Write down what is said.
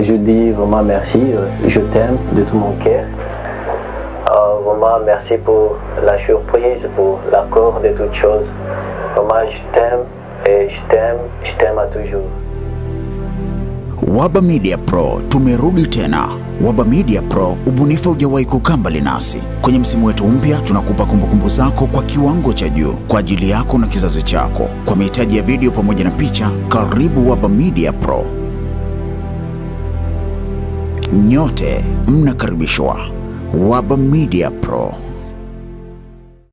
je dis vraiment merci. Je t'aime de tout mon cœur. Euh, vraiment merci pour la surprise, pour l'accord de toutes choses. Vraiment, je t'aime et je t'aime, je t'aime à toujours. Waba Media Pro tumerudi tena. Waba Media Pro, ubunifu haujawahi kukaa mbali nasi. Kwenye msimu wetu mpya, tunakupa kumbukumbu zako kwa kiwango cha juu kwa ajili yako na kizazi chako. Kwa mahitaji ya video pamoja na picha, karibu Waba Media Pro. Nyote mnakaribishwa Waba Media Pro.